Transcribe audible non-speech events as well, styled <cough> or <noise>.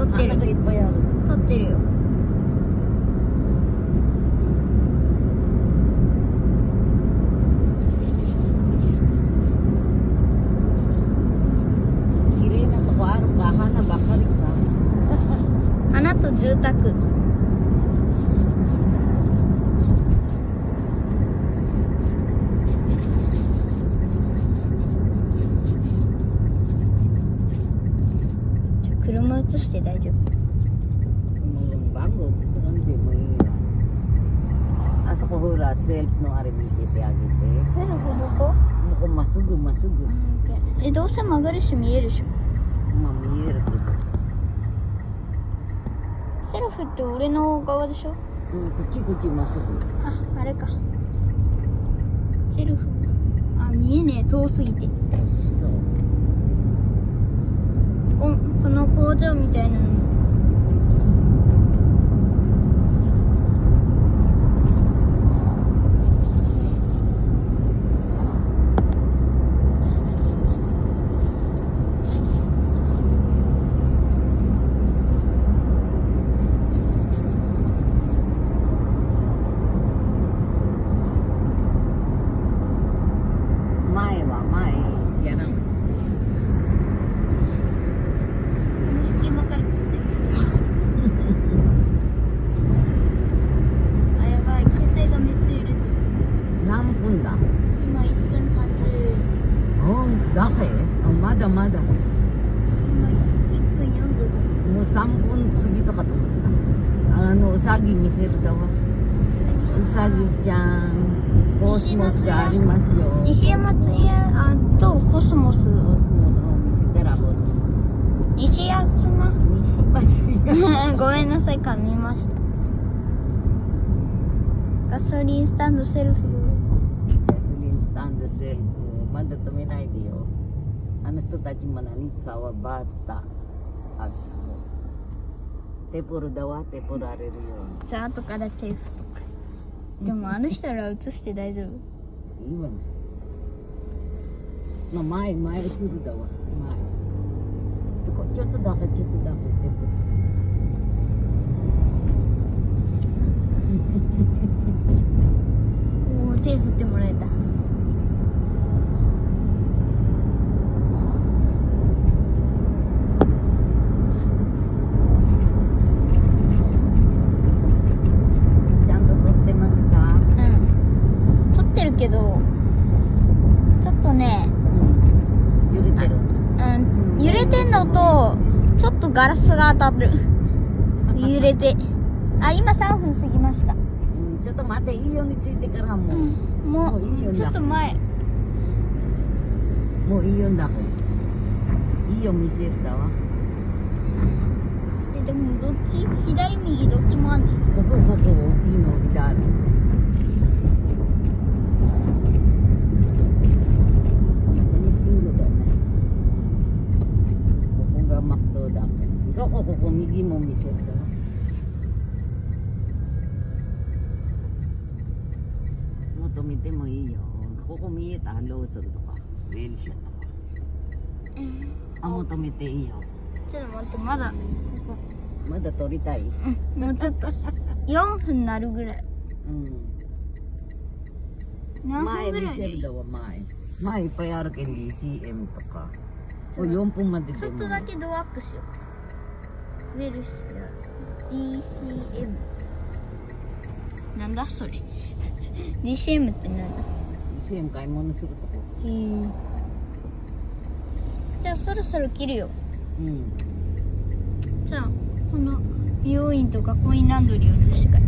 撮ってる。いっぱいある。撮ってるよ。綺麗なとこあるか花ばっかりか花と住宅ちょ車映して大丈夫。あそこほらセルフのあれ見せてあげて。セルフど。こもうまっすぐまっすぐ。えどうせ曲がるし見えるでし。ょまあ見えるけど。セルフって俺の側でしょ？うんこっちこっちまっすぐ。ああれか。セルフ。あ見えねえ。遠すぎてそうここの工場みたいなの前は前やらんこの隙間から撮ってるあやばい携帯がめっちゃ揺れてる何分だ今1分30おだへあまだまだ。今1分45もう3分過ぎとかと思った。あのうさぎ見せるだわうさぎちゃんコスモスがありますよ。西山津屋あとコスモス。コスモス。を見せたらコスモ <laughs> 西山津がス西町がごめんなさい噛みました。ガソリンスタンドセルフ。ガソリンスタンドセルフまだ止めないでよ。あの人たちも何かはバッタあつもテポルだわ。テポルあれるよじゃあ後からテープとか。でもあの人ら映して大丈夫？いいわね。まあ前前映るだわ。前。ちょこちょっとだけちょっとだけテポルおお手振ってもらえたちゃんと撮ってますかうん撮ってるけどちょっとねうん揺れてるうん揺れてんのとちょっとガラスが当たる。<laughs> 揺れて。あ今3分過ぎました。うんちょっと待っていいようについてからもう、ももういいようちょっと前。もういいよんだいいよ見せるだわ。えでもどっち？左右どっちもあんねんここここ大きいの左ミシングだねここがマクドだここここ右も見せるだわもっと見てもいいよここ見えたローソルとかウェルシャとかあもっと見ていいよちょっと待ってまだまだ撮りたいうんもうちょっと4分なるぐらいうん何前見分ぐらいでせるだわ前前いっぱいあるけん DCM とか4分までちょっとだけドアップしようかなウェルシア DCM なんだ？それ。<laughs> DCM ってなんだ？DCM 買い物するとこ。へえじゃあそろそろ切るよ。うん。じゃあこの美容院とかコインランドリー移してから